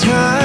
time.